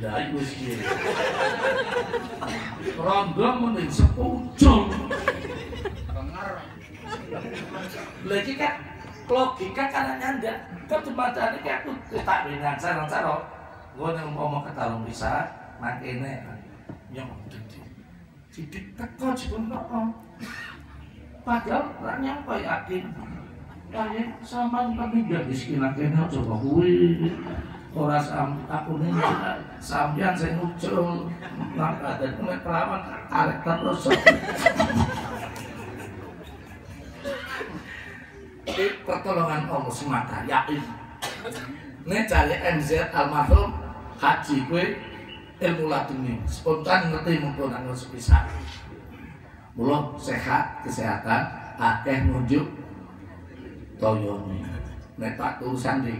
Lah iku sih. Rondo mending sepujung. Lha iki kan logika kan nyanda. Ketumatane ki aku tak benan sareng-sareng. Gue nek umpama ketarung bisa makene nyong didik. Didik teko sebenarnya. Padahal ora nyampe yakin. Sama kami gak miskin kene coba kuwi. Ora sam aku nih sampean sing muncul. Maka ada nek kelawan arek terus. Ini pertolongan Allah semata yakin. Ini cari MZ almarhum haji kue ilmu laduni spontan ngerti mumpun anu sepisah. Mula sehat kesehatan akeh nunjuk toyone. Nek tak tulisan di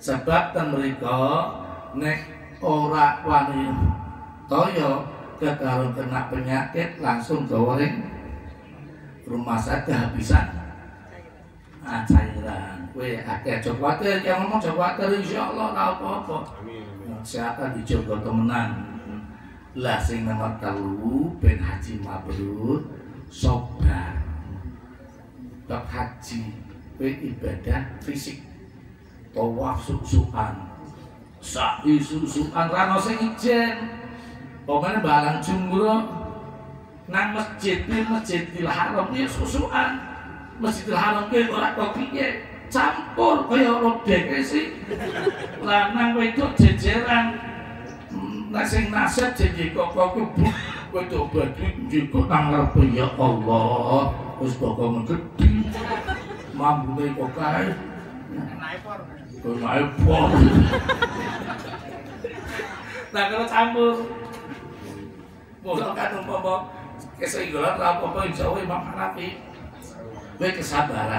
sebab ten mriko nek ora wani toyo kekarun kena penyakit langsung goreng rumah sakit kehabisan ah, cairan. Kue akeh aja kuatir yang ngomong aja kuatir insyaallah ora apa-apa. Kesehatan dijaga temenan? Lah sing nomor telu ben haji mabrur sobar. Bab haji kue ibadah fisik tawaf susukan sa'i rano sing ijen. Pokoknya balang jumroh nang masjid ini masjidil haram ini susukan. Masjidil haram ini ora kok piye. Campur kaya rodek sih. Lanang wedok jejeran. Nah sing nasib kok kok kebuk wedok baju juga nang ngarepe ya Allah wis pokok gede mambune kok kae naipor nah kalau campur Mula kan umpama kesenggolan apa-apa insya Allah Imam Hanafi. Gue kesabaran.